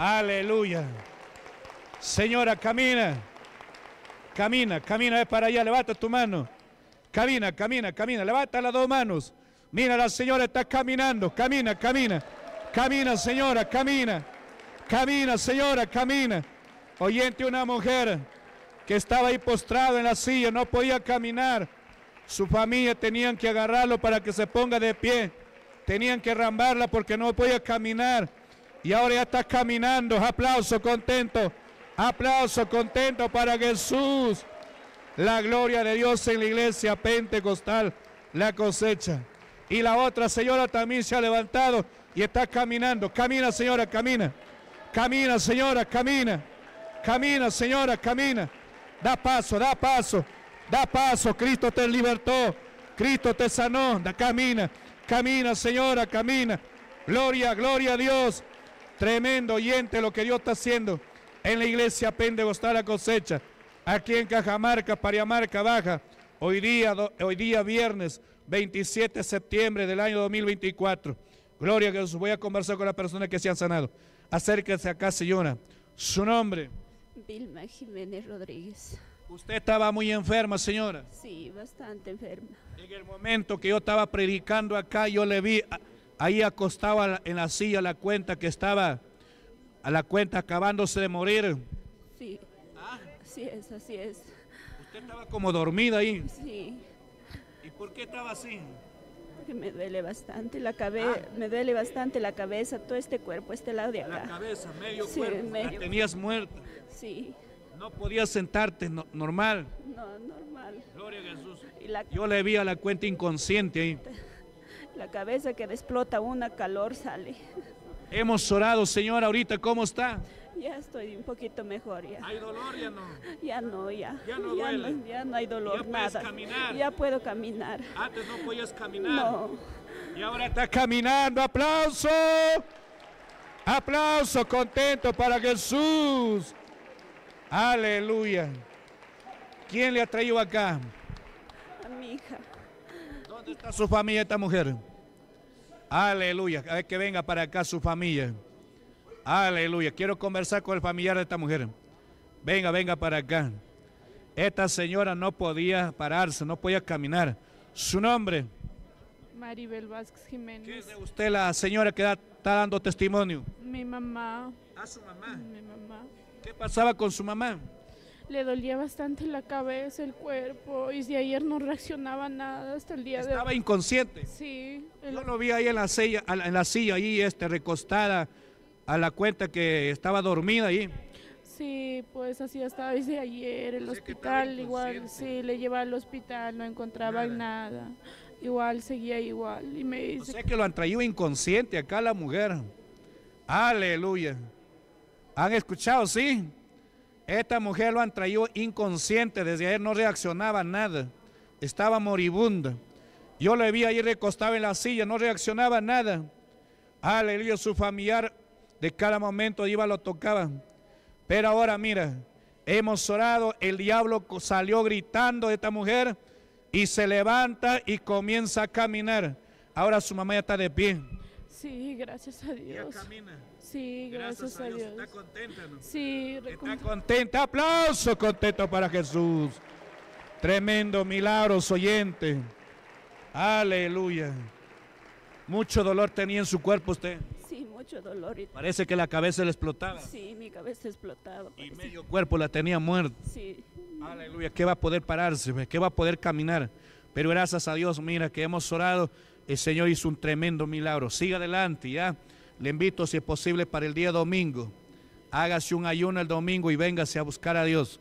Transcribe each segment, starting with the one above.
Aleluya. Señora, camina. Camina, camina, es para allá, levanta tu mano. Camina, camina, camina, levanta las dos manos. Mira, la señora está caminando, camina, camina. Camina, señora, camina. Camina, señora, camina. Oyente, una mujer que estaba ahí postrado en la silla, no podía caminar. Su familia tenían que agarrarlo para que se ponga de pie. Tenían que rambarla porque no podía caminar. Y ahora ya está caminando. Aplauso contento. Aplauso contento para Jesús. La gloria de Dios en la iglesia pentecostal. La cosecha. Y la otra señora también se ha levantado y está caminando. Camina, señora, camina. Camina, señora, camina. Camina, señora, camina. Da paso, da paso. Da paso. Cristo te libertó. Cristo te sanó. Da, camina. Camina, señora, camina. Gloria, gloria a Dios. Tremendo oyente lo que Dios está haciendo en la iglesia Pentecostal la cosecha. Aquí en Cajamarca, Pariamarca Baja. Hoy día, hoy día viernes 27 de septiembre del año 2024. Gloria a Jesús. Voy a conversar con las personas que se han sanado. Acérquese acá, señora. Su nombre. Vilma Jiménez Rodríguez. Usted estaba muy enferma, señora. Sí, bastante enferma. En el momento que yo estaba predicando acá, yo le vi ahí acostado en la silla la cuenta que estaba a la cuenta acabándose de morir. Sí. ¿Ah? Así es, así es. Usted estaba como dormida ahí. Sí. ¿Y por qué estaba así? Porque me duele bastante la cabeza, me duele bastante la cabeza, todo este cuerpo, este lado de acá. La cabeza, medio cuerpo. La tenías muerta. Sí. No podías sentarte normal. No, normal. Gloria a Jesús. Yo le vi a la cuenta inconsciente ahí. La cabeza que explota una calor sale. Hemos orado, Señor, ahorita, ¿cómo está? Ya estoy un poquito mejor ya. ¿Hay dolor ya no? Ya no, ya. Ya no duele. ya no hay dolor, ya nada. caminar. Ya puedo caminar. Antes no podías caminar. No. Y ahora está caminando. ¡Aplauso! ¡Aplauso! Contento para Jesús. Aleluya. ¿Quién le ha traído acá? A mi hija. ¿Dónde está su familia esta mujer? Aleluya. A ver que venga para acá su familia. Aleluya. Quiero conversar con el familiar de esta mujer. Venga, venga para acá. Esta señora no podía pararse, no podía caminar. ¿Su nombre? Maribel Vázquez Jiménez. ¿Qué es de usted la señora que está dando testimonio? Mi mamá. ¿A su mamá? Mi mamá. ¿Qué pasaba con su mamá? Le dolía bastante la cabeza, el cuerpo, y de ayer no reaccionaba nada hasta el día de hoy. ¿Estaba inconsciente? Sí. Yo lo vi ahí en la silla, en la silla ahí, este, recostada, a la cuenta que estaba dormida ahí. Sí, pues así estaba desde ayer, el hospital igual, sí, le llevaba al hospital, no encontraban nada. Igual seguía igual y me dice... O sea que lo han traído inconsciente acá la mujer. Aleluya. ¿Han escuchado? Sí. Esta mujer lo han traído inconsciente, desde ayer no reaccionaba nada, estaba moribunda. Yo le vi ahí recostado en la silla, no reaccionaba nada. Aleluya, su familiar de cada momento iba, lo tocaba. Pero ahora mira, hemos orado, el diablo salió gritando de esta mujer y se levanta y comienza a caminar. Ahora su mamá ya está de pie. Sí, gracias a Dios. Ya camina. Sí, gracias, a, Dios. ¿Está contenta, no? Sí, está contenta. Aplauso contento para Jesús. Tremendo milagro, oyente. Aleluya. Mucho dolor tenía en su cuerpo usted. Sí, mucho dolor. Parece que la cabeza le explotaba. Sí, mi cabeza explotaba. Y medio cuerpo la tenía muerta. Sí. Aleluya. ¿Qué va a poder pararse? ¿Qué va a poder caminar? Pero gracias a Dios, mira que hemos orado el Señor hizo un tremendo milagro. Siga adelante, ya. Le invito, si es posible, para el día domingo. Hágase un ayuno el domingo y véngase a buscar a Dios.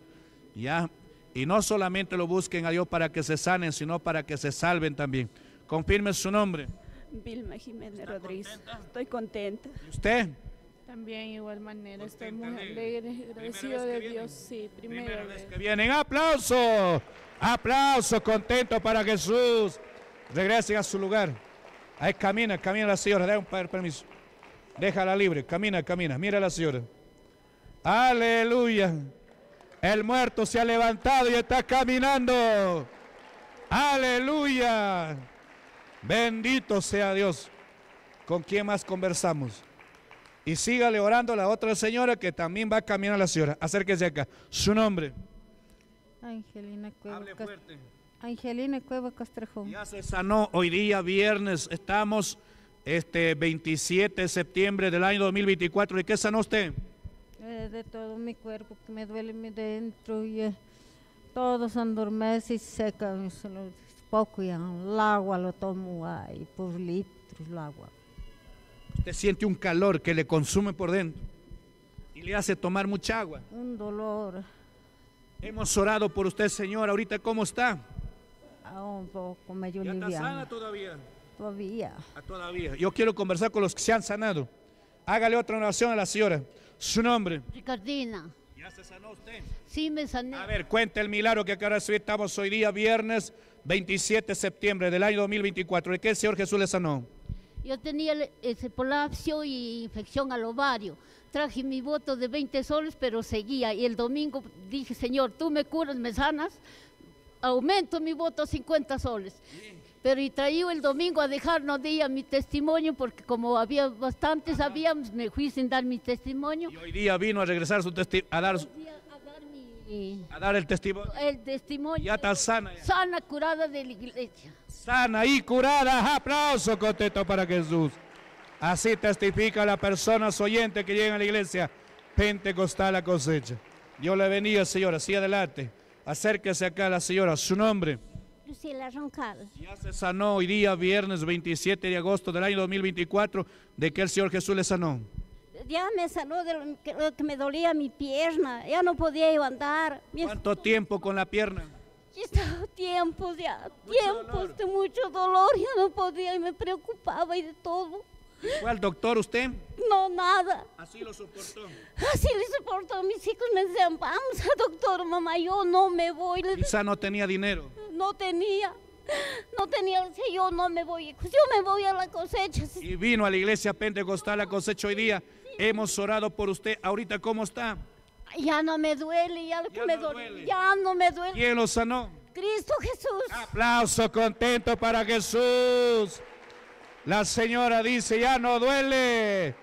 Ya. Y no solamente lo busquen a Dios para que se sanen, sino para que se salven también. Confirme su nombre. Vilma Jiménez Rodríguez. Estoy contenta. ¿Y usted? También igual manera, estoy muy alegre, agradecido de Dios, sí, primera, primera vez. que vienen. ¡Aplauso! ¡Aplauso! Contento para Jesús. Regresen a su lugar. Ahí camina, camina la señora. Da un permiso. Déjala libre. Camina, camina. Mira la señora. Aleluya. El muerto se ha levantado y está caminando. Aleluya. Bendito sea Dios. ¿Con quién más conversamos? Y sígale orando a la otra señora que también va a caminar a la señora. Acérquese acá. Su nombre. Angelina Cueva. Hable fuerte. Angelina Cueva Castrejón. Ya se sanó hoy día, viernes. Estamos este 27 de septiembre del año 2024. ¿De qué sanó usted? Eh, de todo mi cuerpo que me duele mi dentro y eh, todo se endormece y seca. solo poco ya. El agua lo tomo ahí por litros el agua. Usted siente un calor que le consume por dentro y le hace tomar mucha agua. Un dolor Hemos orado por usted, Señor. Ahorita, ¿cómo está? Ah, un poco medio ¿Ya está sana todavía? Todavía. Ah, todavía. Yo quiero conversar con los que se han sanado. Hágale otra oración a la señora. Su nombre. Ricardina, ¿Ya se sanó usted? sí me sané. A ver, cuente el milagro que acá estamos hoy día, viernes 27 de septiembre del año 2024. ¿De qué el Señor Jesús le sanó? Yo tenía ese polapsio y infección al ovario. Traje mi voto de 20 soles, pero seguía. Y el domingo dije, Señor, tú me curas, me sanas. Aumento mi voto a 50 soles. Pero y traía el domingo a dejarnos día mi testimonio, porque como había bastantes, habíamos, me fui sin dar mi testimonio. Y hoy día vino a regresar su a dar, a- dar mi- a dar el testimonio. el testimonio. Ya está sana. ya. Sana, curada de la iglesia. Sana y curada. Aplauso contento para Jesús. Así testifica la persona oyente que llega a la iglesia pentecostal a cosecha. Dios le bendiga, señora. Así adelante. Acérquese acá la señora. Su nombre. Lucila Roncal. Ya se sanó hoy día, viernes 27 de agosto del año 2024, de que el Señor Jesús le sanó. Ya me sanó de lo que, lo que me dolía mi pierna, ya no podía yo andar. ¿Cuánto tiempo con la pierna? estaba tiempos ya, Mucho tiempos dolor. de mucho dolor, ya no podía y me preocupaba y de todo. ¿Fue al doctor usted? No, nada. Así lo soportó. Así le soporto. Mis hijos me decían, vamos doctor, mamá, yo no me voy. Quizá no tenía dinero. No tenía, no tenía, yo no me voy, yo me voy a la cosecha. Y vino a la iglesia pentecostal a cosecha hoy día. Hemos orado por usted. Ahorita, ¿cómo está? Ya no me duele, ya lo Ya me no duele. ya no me duele. ¿Quién lo sanó? Cristo Jesús. Aplauso contento para Jesús. La señora dice, ya no duele,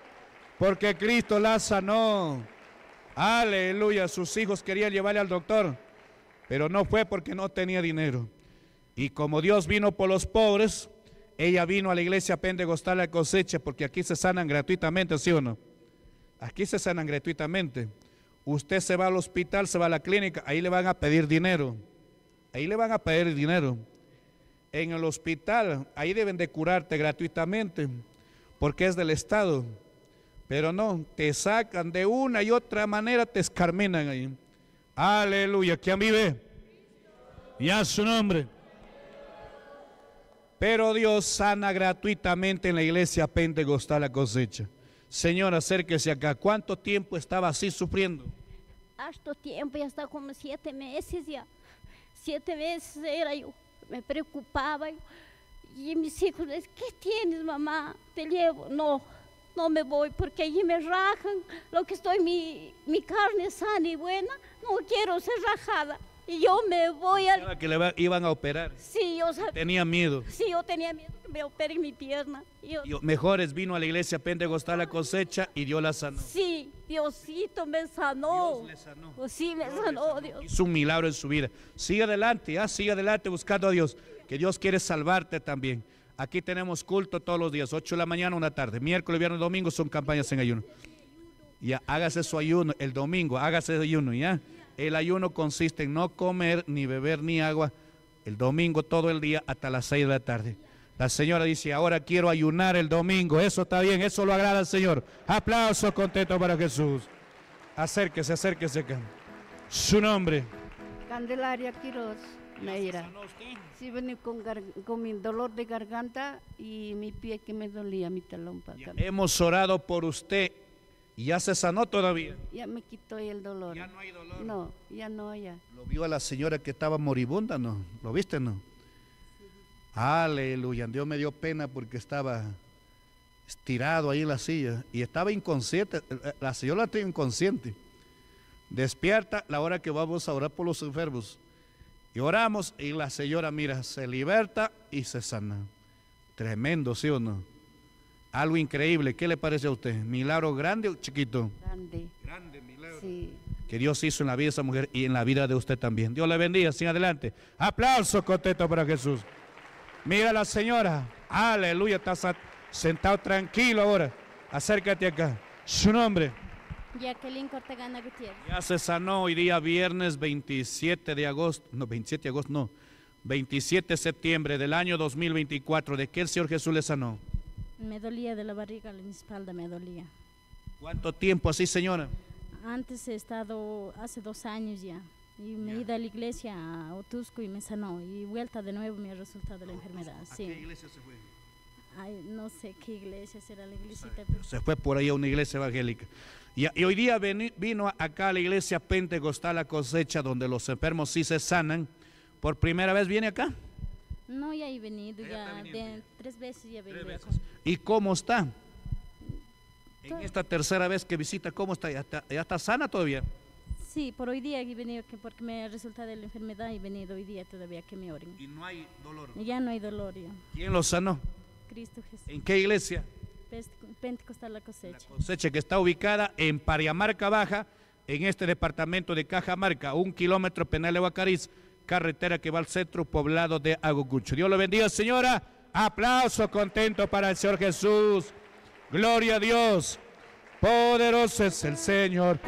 porque Cristo la sanó. Aleluya, sus hijos querían llevarle al doctor, pero no fue porque no tenía dinero. Y como Dios vino por los pobres, ella vino a la iglesia pentecostal a cosecha, porque aquí se sanan gratuitamente, ¿sí o no? Aquí se sanan gratuitamente. Usted se va al hospital, se va a la clínica, ahí le van a pedir dinero. Ahí le van a pedir dinero. En el hospital, ahí deben de curarte gratuitamente, porque es del Estado. Pero no, te sacan de una y otra manera, te escarminan ahí. Aleluya, ¿quién vive? Ya su nombre. Pero Dios sana gratuitamente en la iglesia pentecostal a cosecha. Señor, acérquese acá. ¿Cuánto tiempo estaba así sufriendo? Hasta tiempo, ya está como siete meses ya. Siete meses era yo. Me preocupaba. yo. Y mis hijos les ¿qué tienes, mamá? Te llevo. No, no me voy porque allí me rajan. Lo que estoy, mi, mi carne sana y buena, no quiero ser rajada. Y yo me voy al... Que le va- iban a operar. Sí, yo sabía. Tenía miedo. Sí, yo tenía miedo que me operen mi pierna. Yo- Y mejores vino a la iglesia pentecostal a cosecha y Dios la sanó. sí, Diosito me sanó. Dios le sanó. Oh, sí, me sanó, Dios. Hizo un milagro en su vida. Sigue adelante, ¿ah? sigue adelante buscando a Dios, que Dios quiere salvarte también. Aquí tenemos culto todos los días, 8 de la mañana, una tarde. Miércoles, viernes, domingo son campañas en ayuno. Ya, hágase su ayuno. El domingo, hágase ayuno, ¿ya? El ayuno consiste en no comer, ni beber, ni agua. El domingo todo el día hasta las 6 de la tarde. La señora dice, ahora quiero ayunar el domingo. Eso está bien, eso lo agrada al Señor. Aplausos contento para Jesús. Acérquese, acérquese acá. Su nombre. Candelaria Quiroz, Neira. Sí, vení con, con mi dolor de garganta y mi pie que me dolía, mi talón para. Hemos orado por usted y ya se sanó todavía. Ya me quitó el dolor. Ya no hay dolor. No, ya no, ya. Lo vio a la señora que estaba moribunda, ¿no? ¿Lo viste, no? Aleluya. Dios me dio pena porque estaba estirado ahí en la silla y estaba inconsciente. La señora la tenía inconsciente. Despierta la hora que vamos a orar por los enfermos. Y oramos y la señora, mira, se liberta y se sana. Tremendo, ¿sí o no? Algo increíble. ¿Qué le parece a usted? ¿Milagro grande o chiquito? Grande. Grande milagro. Sí. Que Dios hizo en la vida de esa mujer y en la vida de usted también. Dios le bendiga. Siga adelante. Aplauso contento para Jesús. Mira la señora. Aleluya. Está sentado tranquilo ahora. Acércate acá. Su nombre. Jacqueline Cortegana Gutiérrez. Ya se sanó hoy día viernes 27 de agosto, no, 27 de agosto, no, 27 de septiembre del año 2024. ¿De qué el Señor Jesús le sanó? Me dolía de la barriga, mi espalda me dolía. ¿Cuánto tiempo así, señora? Antes he estado, hace dos años ya, y me he ido a la iglesia a Otusco y me sanó. Y vuelta de nuevo me ha resultado la enfermedad. Sí. iglesia se fue? Ay, no sé qué iglesia será la iglesita. pero- Se fue por ahí a una iglesia evangélica. Y, y hoy día veni- vino acá a la iglesia pentecostal a cosecha, donde los enfermos sí se sanan. ¿Por primera vez viene acá? No, ya he venido, Ya ya, de- tres veces ya he venido. acá. ¿Y cómo está? En esta tercera vez que visita, ¿cómo está? ¿Ya está, ya está sana todavía? Sí, por hoy día he venido que porque me ha resultado la enfermedad y he venido hoy día todavía que me oren. Y no hay dolor. Ya no hay dolor ya. ¿Quién lo sanó? Cristo Jesús. ¿En qué iglesia? Pentecostal la cosecha. Cosecha que está ubicada en Pariamarca Baja, en este departamento de Cajamarca, un kilómetro penal de Guacariz, carretera que va al centro poblado de Agucucho. Dios lo bendiga, señora. Aplauso contento para el Señor Jesús. Gloria a Dios. Poderoso es el Señor.